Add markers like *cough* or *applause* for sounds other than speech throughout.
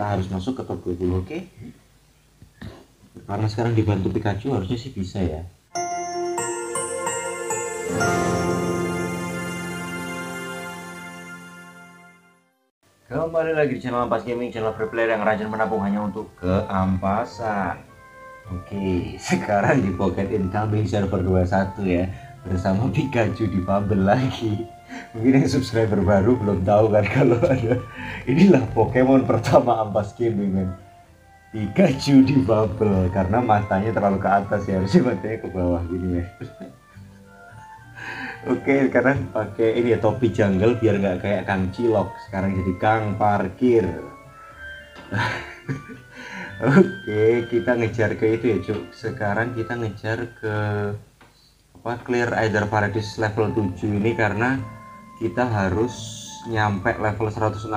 kita harus masuk ke top 20 oke? Karena sekarang dibantu Pikachu harusnya sih bisa ya. Kembali lagi di channel Ampas Gaming, channel free player yang rajin menabung hanya untuk keampasan. Oke, sekarang di Pocket Incoming server 21 ya bersama Pikachu di Bubble lagi. Mungkin yang subscriber baru belum tahu kan *laughs* kalau ada inilah Pokemon pertama Ampas Gaming men. Pikachu di Bubble karena matanya terlalu ke atas ya harusnya matanya ke bawah gini ya. *laughs* Oke, sekarang pakai ini ya topi jungle biar nggak kayak Kang Cilok. Sekarang jadi Kang Parkir. *laughs* Oke, kita ngejar ke itu ya, Cuk. Sekarang kita ngejar ke apa Clear Either Paradise level 7 ini karena kita harus nyampe level 160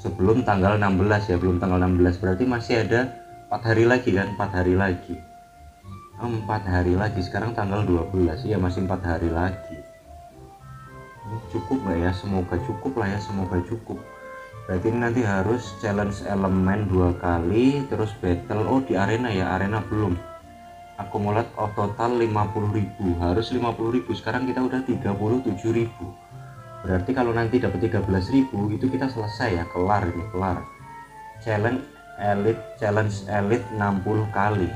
sebelum tanggal 16 ya, belum tanggal 16. Berarti masih ada 4 hari lagi kan, 4 hari lagi. Empat hari lagi. Sekarang tanggal 12 ya masih empat hari lagi. Ini cukup nggak ya? Semoga cukup lah ya semoga cukup. Berarti nanti harus challenge elemen dua kali terus battle. Oh di arena ya? Arena belum akumulat of total 50.000 harus 50.000 sekarang kita udah 37.000 berarti kalau nanti dapat 13.000 itu kita selesai ya. Kelar ini kelar. Challenge elite challenge elite 60 kali.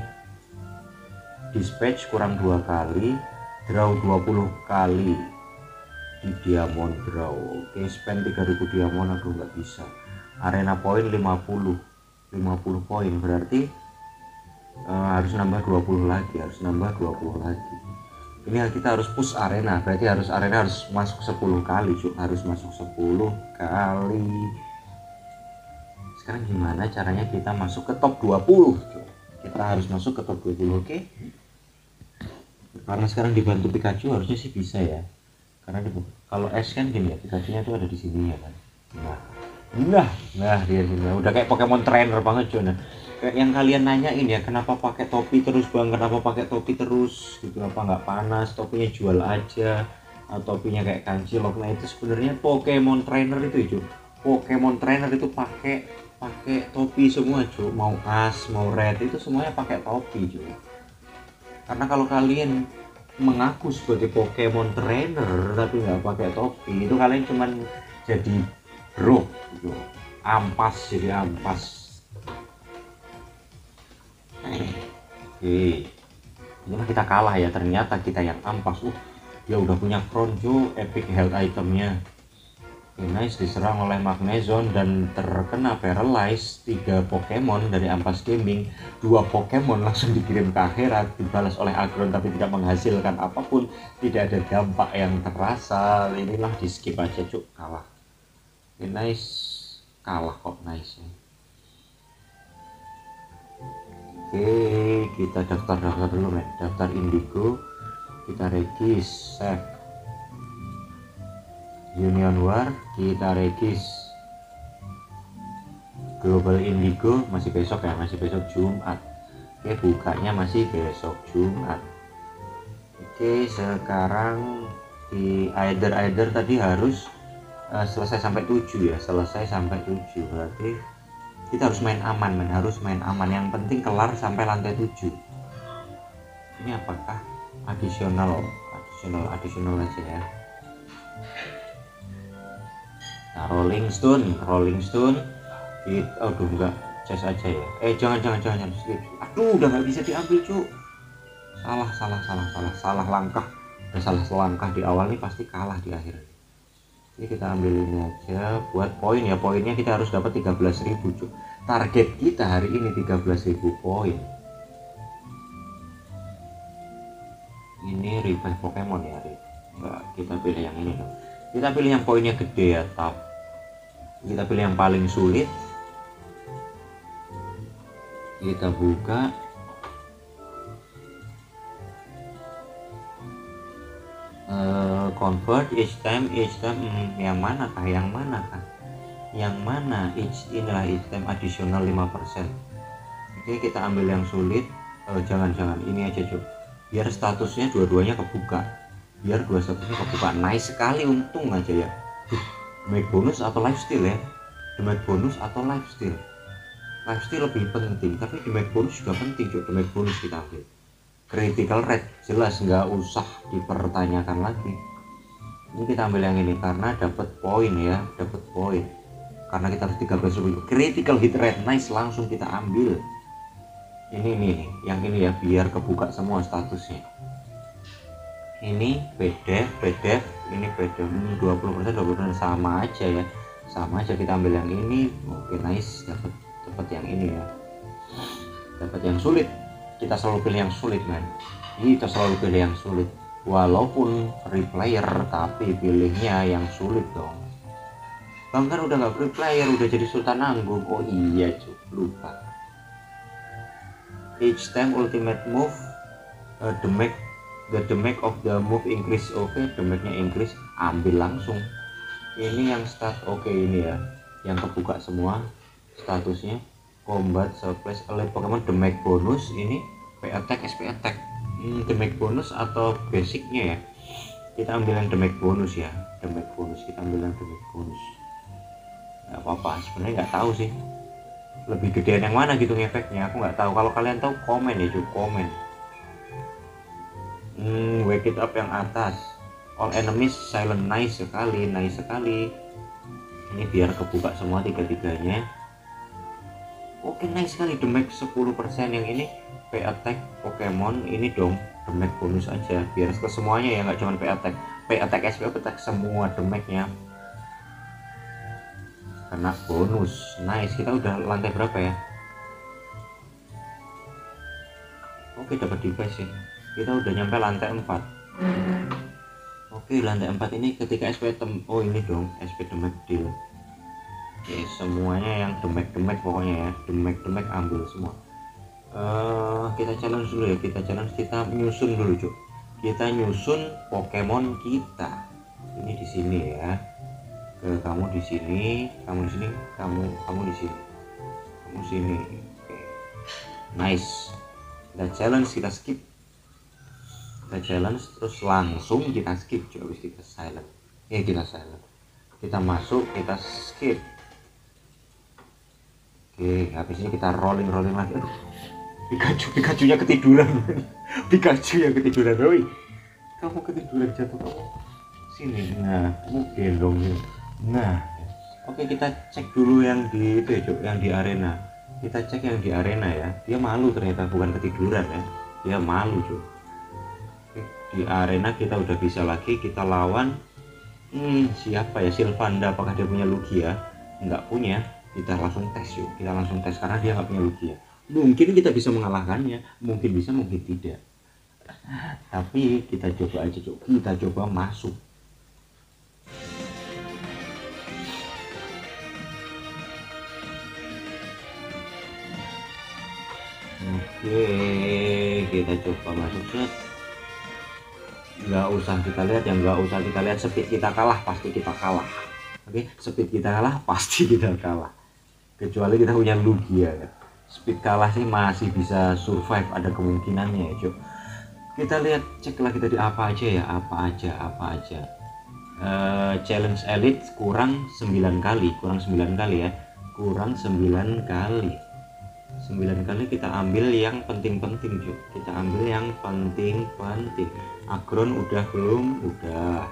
Dispatch kurang dua kali. Draw 20 kali. Di diamond draw. Oke spend 3000 diamond aduh nggak bisa. Arena poin 50 50 poin. Berarti uh, harus nambah 20 lagi harus nambah 20 lagi. Ini kita harus push arena berarti harus arena harus masuk 10 kali cuk. Harus masuk 10 kali. Sekarang gimana caranya kita masuk ke top 20 cuk? Kita harus masuk ke top 20 oke? Okay? karena sekarang dibantu Pikachu harusnya sih bisa ya. Karena kalau S kan gini ya Pikachu nya tuh ada di sini ya kan? Nah nah nah dia sini udah kayak Pokemon trainer banget cuy nah kayak yang kalian nanya ini ya kenapa pakai topi terus bang? Kenapa pakai topi terus? Gitu apa nggak panas? Topinya jual aja. Atau topinya kayak kancilok nah itu sebenarnya Pokemon trainer itu itu Pokemon trainer itu pakai pakai topi semua cuy mau as mau red itu semuanya pakai topi cuy karena kalau kalian mengaku sebagai Pokemon trainer tapi nggak pakai topi itu kalian cuman jadi bro gitu ampas jadi ampas oke. Ini kita kalah ya ternyata kita yang ampas. Uh dia udah punya Kronjo epic health itemnya. Nice diserang oleh Magnezone dan terkena paralyze tiga Pokemon dari Ampas Gaming. Dua Pokemon *laughs* langsung dikirim ke akhirat dibalas oleh Agron tapi tidak menghasilkan apa pun. Tidak ada dampak yang terasa. Inilah di skip aja cuk kalah. Nice. Kalah kok nice oke kita daftar-daftar dulu men daftar Indigo kita regis save Union War kita regis. Global Indigo masih besok ya masih besok Jumat. Oke bukanya masih besok Jumat. Oke sekarang di either either tadi harus uh, selesai sampai 7 ya selesai sampai 7 berarti kita harus main aman men. Harus main aman. Yang penting kelar sampai lantai 7 ini apakah additional additional additional aja ya. Nah Rolling Stone Rolling Stone. Itu aduh enggak. Chest aja ya. Eh jangan jangan jangan jangan. Skip. Aduh udah nggak bisa diambil cu salah salah salah salah. Salah langkah. Udah salah selangkah di awal nih pasti kalah di akhir jadi kita ambil ini aja buat poin ya. Poinnya kita harus dapat 13.000 cu target kita hari ini 13.000 poin. Ini revive Pokemon ya kita pilih yang ini dong kita pilih yang poinnya gede ya tap. Kita pilih yang paling sulit. Kita buka uh, convert each time each time hmm, yang mana kah? Yang mana kah? Yang mana each inilah each time additional 5% oke kita ambil yang sulit. Uh, jangan jangan ini aja cuy biar statusnya dua-duanya kebuka. Biar dua statusnya kebuka. Nice sekali untung aja ya. Damage bonus atau lifesteal ya? Damage bonus atau lifesteal pasti lebih penting tapi damage bonus juga penting juga damage bonus kita ambil critical rate. Jelas nggak usah dipertanyakan lagi. Ini kita ambil yang ini karena dapat poin ya dapat poin. Karena kita harus 13 ribu. Critical hit rate nice langsung kita ambil. Ini nih yang ini ya biar kebuka semua statusnya. Ini beda beda ini beda ini 20% 20% sama aja ya. Sama aja kita ambil yang ini. Oke nice. Dapat dapat yang ini ya. Dapat yang sulit kita selalu pilih yang sulit man kita selalu pilih yang sulit. Walaupun free player tapi pilihnya yang sulit dong. Bang kan udah nggak free player udah jadi Sultan Anggung oh iya cuy lupa. Each time ultimate move uh, the make the damage of the move increase oke okay, damage-nya increase ambil langsung. Ini yang start oke okay, ini ya. Yang kebuka semua statusnya combat surplus oleh Pokemon damage bonus ini P attack SP attack hmm, damage bonus atau basicnya ya kita ambil yang damage bonus ya. Damage bonus kita ambil yang damage bonus. Nggak apa-apa sebenarnya nggak tahu sih. Lebih gedean yang mana gitu efeknya aku nggak tahu. Kalau kalian tahu komen ya cukup komen. Hmm, wake it up yang atas. All enemies silent nice sekali nice sekali. Ini biar kebuka semua tiga-tiganya oke nice sekali. Damage 10% yang ini P attack Pokemon. Ini dong damage bonus aja biar ke semuanya ya nggak cuma P attack. P attack SP attack semua damage nya karena bonus. Nice kita udah lantai berapa ya? Oke dapat device ya. Kita udah nyampe lantai 4 oke lantai 4 ini ketika SP tem oh ini dong SP demek deal oke semuanya yang demek demek pokoknya ya. Demek demek ambil semua. Uh, kita challenge dulu ya. Kita challenge kita nyusun dulu cuk. Kita nyusun Pokemon kita. Ini di sini ya. Ke kamu di sini kamu di sini kamu kamu di sini. Kamu sini. Oke. Nice. Kita challenge kita skip. Kita challenge terus langsung kita skip coba kita silent. Ya kita silent. Kita masuk kita skip oke habis ini kita rolling rolling lagi. Aduh Pikachu Pikachu nya ketiduran. *laughs* Pikachu yang ketiduran. Doi kamu ketiduran jatuh kamu sini nah kamu gendong ya. nah oke kita cek dulu yang di itu ya yang di arena. Kita cek yang di arena ya. Dia malu ternyata bukan ketiduran ya. Dia malu cuy di arena kita udah bisa lagi kita lawan. Hmm, siapa ya? Silvanda apakah dia punya Lugia? Nggak punya kita langsung tes yuk. Kita langsung tes karena dia nggak punya Lugia mungkin kita bisa mengalahkannya mungkin bisa mungkin tidak. Tapi kita coba aja cok kita coba masuk. Oke kita coba masuk set nggak usah kita lihat yang nggak usah kita lihat speed kita kalah pasti kita kalah. Oke speed kita kalah pasti kita kalah kecuali kita punya Lugia ya. Speed kalah sih masih bisa survive ada kemungkinannya ya cok kita lihat cek lagi tadi apa aja ya apa aja apa aja. Uh, challenge elite kurang 9 kali kurang 9 kali ya. Kurang 9 kali. 9 kali kita ambil yang penting-penting cok kita ambil yang penting-penting. Agron udah belum? Udah.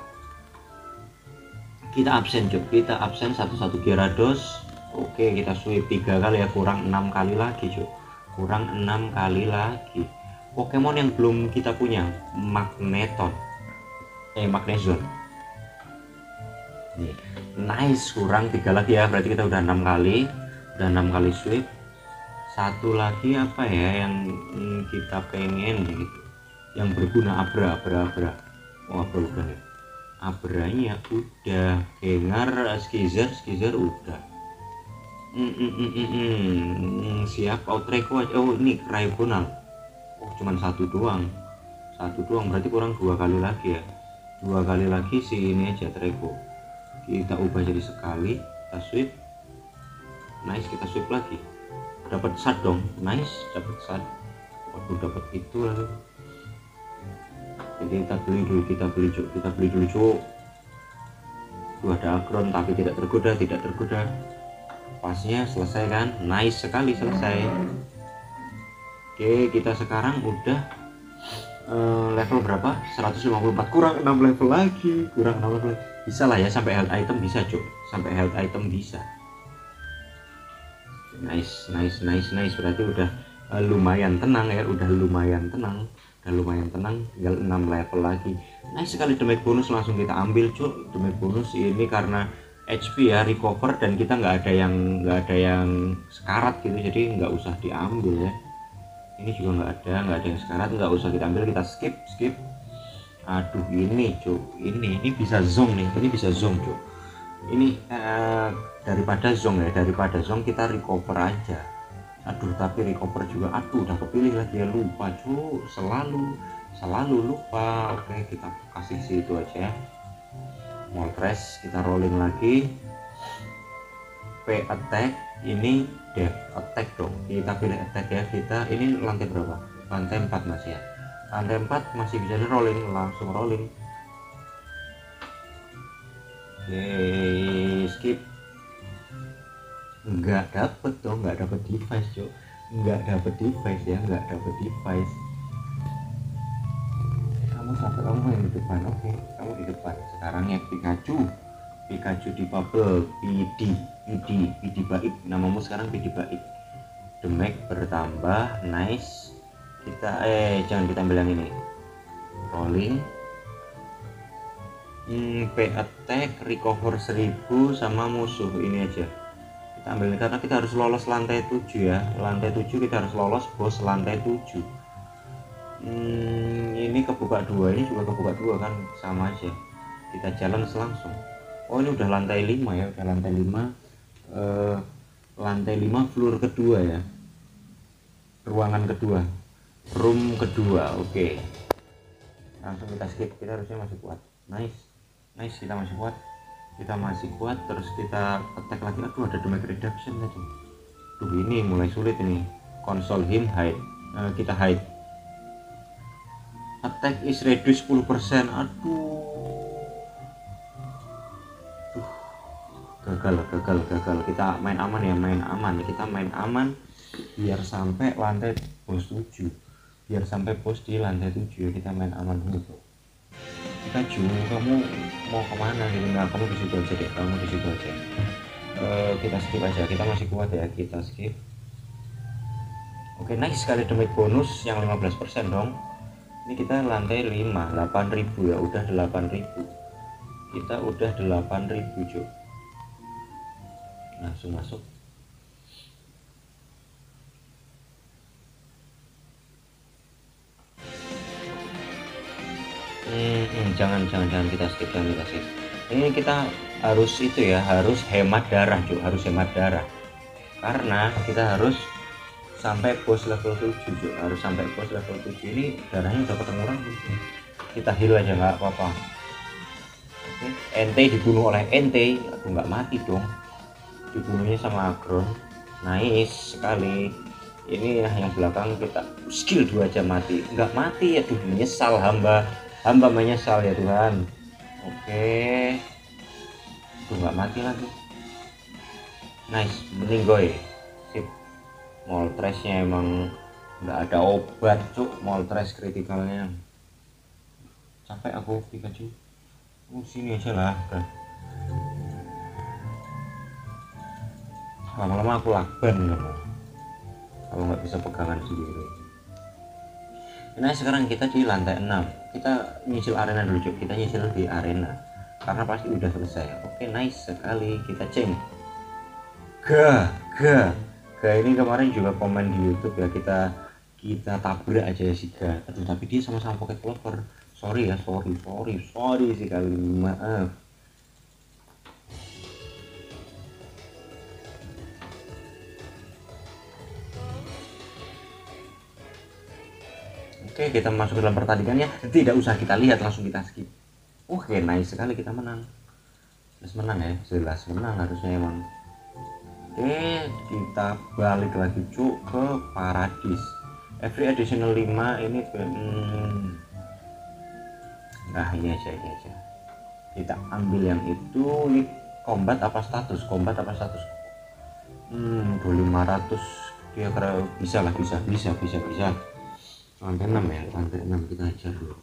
Kita absen cuk. Kita absen satu-satu Gyarados oke kita sweep tiga kali ya kurang enam kali lagi cuk. Kurang enam kali lagi. Pokemon yang belum kita punya Magneton. Eh Magnezone. Nih nice kurang tiga lagi ya berarti kita udah enam kali. Udah enam kali sweep. Satu lagi apa ya yang kita pengen gitu? Yang berguna abra abra abra. Oh abra udah. Ya abranya udah. Dengar skizer skizer udah mm, mm, mm, mm, mm. siap outreko aja. Oh ini Raibonal oh cuman satu doang. Satu doang berarti kurang dua kali lagi ya? Dua kali lagi si ini aja Treko kita ubah jadi sekali kita sweep. Nice kita sweep lagi. Dapat sat dong. Nice dapat sat. Waduh dapat itu lalu jadi kita beli dulu kita beli cuk kita beli dulu cuk. Tuh ada agron tapi tidak tergoda tidak tergoda pasnya selesai kan? Nice sekali selesai. Oke kita sekarang udah uh, level berapa? 154 kurang 6 level lagi. Kurang 6 level lagi. bisa lah ya sampai health item bisa cuk. Sampai health item bisa. Nice nice nice nice. Berarti udah uh, lumayan tenang ya. Udah lumayan tenang. Udah lumayan tenang. Tinggal 6 level lagi. Nice sekali damage bonus langsung kita ambil cuk. Damage bonus ini karena HP ya recover dan kita nggak ada yang nggak ada yang sekarat gitu. Jadi nggak usah diambil ya. Ini juga nggak ada nggak ada yang sekarat nggak usah kita ambil kita skip skip. Aduh ini cuk. Ini ini bisa zong nih. Ini bisa zong cuk. Ini eh, daripada zong ya daripada zong kita recover aja. Aduh tapi recover juga aduh udah kepilih lagi ya lupa cuk. Selalu selalu lupa. Oke kita kasih situ aja ya Moltres kita rolling lagi. P attack ini dev attack dong. Kita pilih attack ya kita ini lantai berapa? Lantai 4 masih ya. Lantai 4 masih bisa di rolling langsung rolling. Oke skip. Nggak dapet dong nggak dapet device cok. Nggak dapet device ya nggak dapet device sampai kamu yang di depan oke. Okay. kamu di depan. Sekarang ya Pikachu. Pikachu di bubble PD PD PD baik namamu sekarang PD baik demek bertambah nice. Kita eh jangan kita ambil yang ini. Rolling. Hmm, P attack recover 1000 sama musuh ini aja. Kita ambil karena kita harus lolos lantai 7 ya. Lantai 7 kita harus lolos bos lantai 7 hmm, ini kebuka dua ini juga kebuka dua kan sama aja. Kita jalan selangsung. Oh ini udah lantai 5 ya udah lantai 5 eh, lantai 5 floor kedua ya. Ruangan kedua. Room kedua oke. Okay. langsung kita skip kita harusnya masih kuat. Nice. Nice kita masih kuat. Kita masih kuat terus kita attack lagi. Aduh ada damage reduction tadi. Tuh ini mulai sulit ini. Konsol him hide. Uh, kita hide attack is reduce 10% aduh. Duh. gagal gagal gagal. Kita main aman ya main aman. Kita main aman biar sampai lantai bos 7 biar sampai bos di lantai 7 ya kita main aman dulu. Kita jual kamu mau ke mana gitu? Nah kamu di situ aja deh kamu situ aja. Uh, kita skip aja. Kita masih kuat ya kita skip. Oke nice sekali damage bonus yang 15% dong ini kita lantai 5 8000 ya udah 8000 kita udah 8000 cuk. Langsung masuk. Hmm, jangan jangan jangan kita skip jangan kita skip. Ini kita harus itu ya harus hemat darah cuk. Harus hemat darah. Karena kita harus sampai bos level 7 cuk. Harus sampai bos level 7 ini darahnya udah ketemu orang kita heal aja nggak apa-apa. Ente dibunuh oleh ente aku nggak mati dong. Dibunuhnya sama agron. Nice sekali. Ini ya yang belakang kita. Skill dua aja mati. Nggak mati ya tuh menyesal hamba. Hamba menyesal ya Tuhan. Oke. Tuh nggak mati lagi. Nice meninggoy moltresnya emang nggak ada obat cuk. Moltres kritikalnya. Capek aku Pikachu oh, sini aja lah lama-lama aku lakban kalau nggak bisa pegangan sendiri. Nah sekarang kita di lantai 6 kita nyicil arena dulu cuk. Kita nyicil di arena. Karena pasti udah selesai. Oke nice sekali. Kita ceng. Ga ga ga ini kemarin juga komen di YouTube ya kita kita tabrak aja ya si ga aduh tapi dia sama-sama pocket clover sorry ya sorry sorry sorry sekali maaf Oke, kita masuk ke dalam pertandingannya. Tidak usah kita lihat, langsung kita skip. Oke, nice sekali kita menang. Jelas menang ya, jelas menang harusnya emang. Oke, kita balik lagi cuk ke Paradis. Every additional 5 ini hmm, Nah, ini aja, ini aja. Kita ambil yang itu ini combat apa status? Combat apa status? hmm 2500 dia kira bisa lah bisa bisa bisa bisa lantai 6 ya lantai 6 kita ajar dulu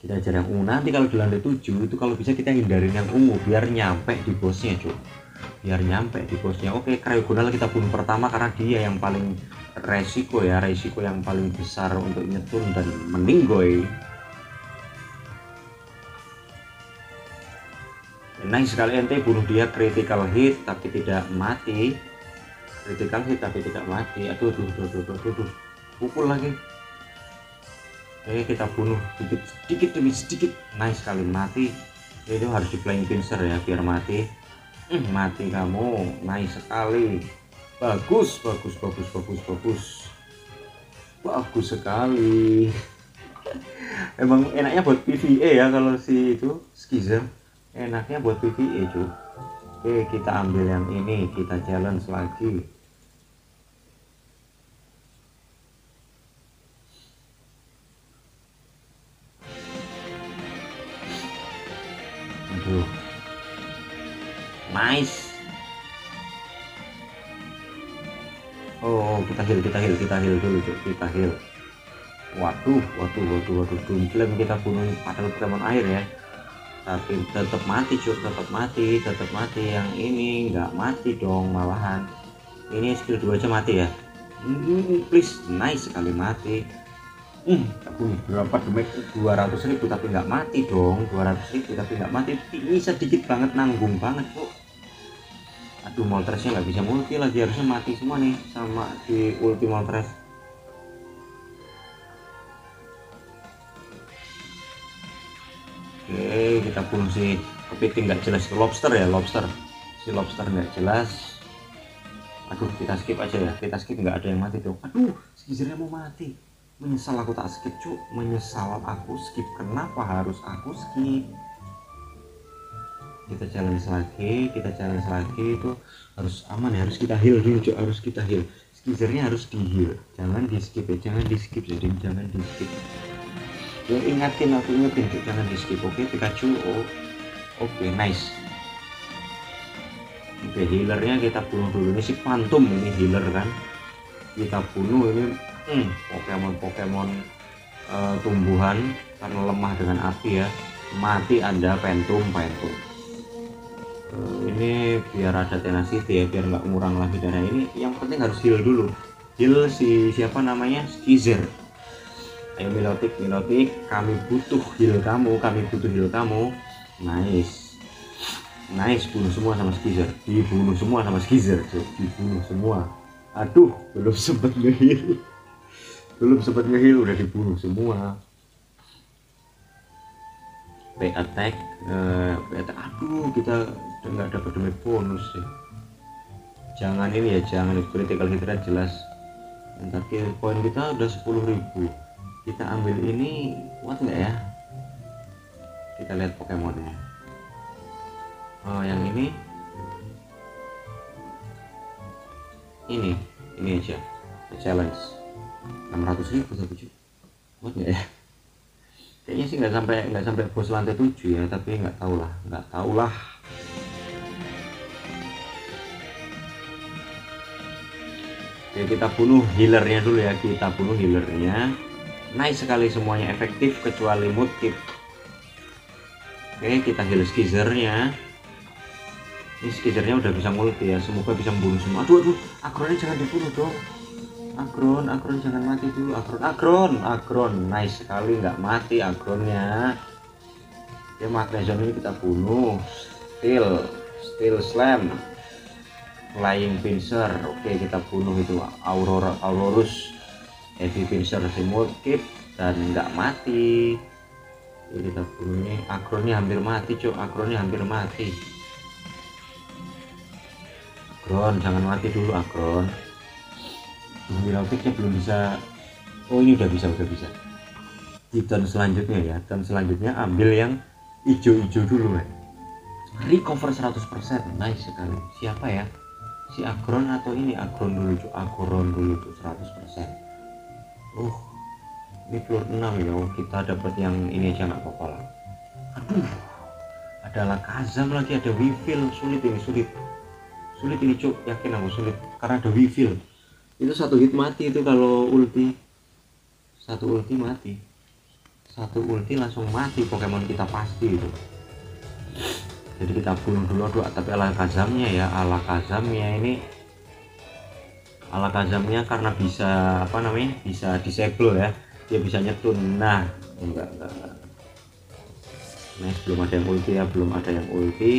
kita ajar yang ungu nanti kalau di lantai 7 itu kalau bisa kita hindarin yang ungu biar nyampe di bosnya cuy biar nyampe di bosnya. Oke Cryogonal kita bunuh pertama karena dia yang paling resiko ya resiko yang paling besar untuk nyetun dan meninggoy. Nice sekali ente bunuh dia critical hit tapi tidak mati. Critical hit tapi tidak mati. Aduh aduh aduh aduh aduh, aduh. pukul lagi. Oke kita bunuh sedikit sedikit demi sedikit. Nice sekali mati. Itu harus di flying pincer ya biar mati mati kamu nice sekali. Bagus bagus bagus bagus bagus. Bagus sekali. Emang enaknya buat PVE ya kalau si itu skizer enaknya buat PVE cuy oke kita ambil yang ini kita challenge lagi nice. Oh kita heal kita heal kita heal dulu cuy kita heal. Waduh waduh waduh waduh. Doomflame kita bunuh padahal Pokemon air ya. Tapi tetap mati cuy tetap mati tetap mati. Yang ini nggak mati dong malahan. Ini skill 2 aja mati ya? Hmm, please. Nice sekali mati. Hmm, aku berapa damage? 200 ribu tapi nggak mati dong. 200 ribu tapi nggak mati. Ini sedikit banget nanggung banget kok aduh Moltresnya nggak bisa multi lagi harusnya mati semua nih sama di ulti Moltres oke kita pun si kepiting nggak jelas. Lobster ya lobster. Si lobster nggak jelas. Aduh kita skip aja ya. Kita skip nggak ada yang mati tuh. Aduh skizernya mau mati. Menyesal aku tak skip cuk. Menyesal aku skip. Kenapa harus aku skip kita challenge lagi kita challenge lagi itu harus aman ya harus kita heal dulu cuk. Harus kita heal. Skizernya harus di heal. Jangan di skip ya jangan di skip jadi jangan di skip. Ya ingatin aku ingetin tuh jangan di skip oke? Okay, Pikachu oh oke okay, nice. Oke okay, healernya kita bunuh dulu. Ini si Phantom ini healer kan? Kita bunuh ini hmm, Pokemon Pokemon uh, tumbuhan karena lemah dengan api ya. Mati ada Pentum Pentum ini biar ada tenacity ya biar nggak ngurang lagi darah. Ini yang penting harus heal dulu. Heal si siapa namanya? Skizer ayo Milotik Milotik kami butuh heal kamu kami butuh heal kamu. Nice. Nice bunuh semua sama skizer dibunuh semua sama skizer dibunuh semua. Aduh belum sempat ngehil belum sempat ngehil udah dibunuh semua. P attack uh, attack. Aduh kita udah nggak dapat damage bonus sih. Jangan ini ya jangan critical hit jelas. Nanti poin kita udah 10.000 kita ambil ini kuat nggak ya? Kita lihat Pokemonnya. Oh yang ini. Ini ini aja. Challenge. 600 ribu tapi kuat nggak ya? Kayaknya sih nggak sampai nggak sampai bos lantai 7 ya tapi nggak tahu lah nggak tahu Oke kita bunuh healernya dulu ya kita bunuh healernya. Nice sekali semuanya efektif kecuali mudkip oke kita heal skizernya. Ini skizernya udah bisa multi ya semoga bisa membunuh semua. Aduh aduh akronnya jangan dibunuh dong. Akron akron jangan mati dulu akron akron akron. Nice sekali nggak mati akronnya. Ya magnesium ini kita bunuh. Steel steel slam flying pincer. Oke kita bunuh itu aurora aurorus heavy pincer remote keep dan nggak mati. Ini kita bunuhnya. Akronnya hampir mati cok akronnya hampir mati. Akron jangan mati dulu akron. Mirautiknya belum bisa. Oh ini udah bisa udah bisa. Di turn selanjutnya ya. Turn selanjutnya ambil yang hijau-hijau dulu ya recover 100% nice sekali. Siapa ya si akron atau ini? Akron dulu cok akron dulu tuh 100% uh ini floor 6 ya. Oh, kita dapat yang ini aja nggak apa-apa lah. Aduh ada lakazam lagi ada wifil sulit ini sulit. Sulit ini cuk. Yakin aku sulit. Karena ada wifi itu satu hit mati itu kalau ulti. Satu ulti mati. Satu ulti langsung mati Pokemon kita pasti itu jadi kita bunuh dulu dua tapi ala kazamnya ya ala kazamnya ini ala kazamnya karena bisa apa namanya bisa disable ya. Dia bisa nyetun. Nah enggak enggak, enggak. Nice, belum ada yang ulti ya belum ada yang ulti.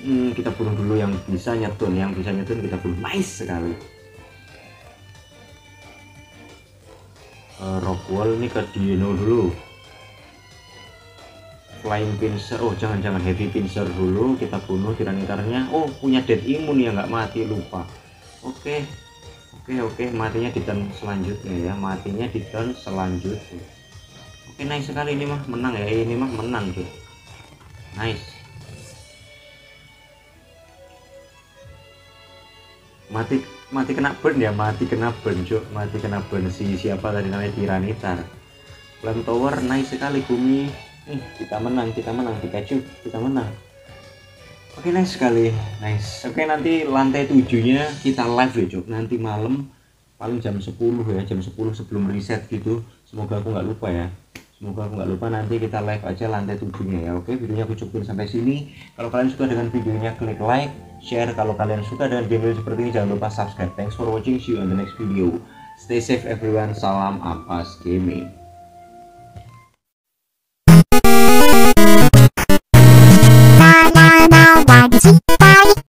Hmm, kita bunuh dulu yang bisa nyetun. Yang bisa nyetun kita bunuh. Nice sekali. Uh, Rockwall ini ke Dino dulu flying pincer oh jangan jangan heavy pincer dulu kita bunuh tiranitarnya. Oh punya dead imun ya nggak mati lupa. Oke okay. oke okay, oke okay. matinya di turn selanjutnya ya matinya di turn selanjutnya. Oke nice sekali ini mah menang ya ini mah menang tuh. Nice. Mati mati kena burn ya mati kena burn cuk. Mati kena burn si siapa tadi namanya tiranitar. Tower nice sekali bumi eh, kita menang kita menang Pikachu kita menang. Oke okay, nice sekali nice. Oke okay, nanti lantai tujuhnya kita live ya cuk nanti malam paling jam 10 ya jam 10 sebelum reset gitu. Semoga aku nggak lupa ya. Semoga aku nggak lupa nanti kita live aja lantai tujuhnya ya. Oke videonya aku cukupin sampai sini. Kalau kalian suka dengan videonya klik like share. Kalau kalian suka dengan game seperti ini jangan lupa subscribe. Thanks for watching. See you on the next video. Stay safe everyone. Salam ampas gaming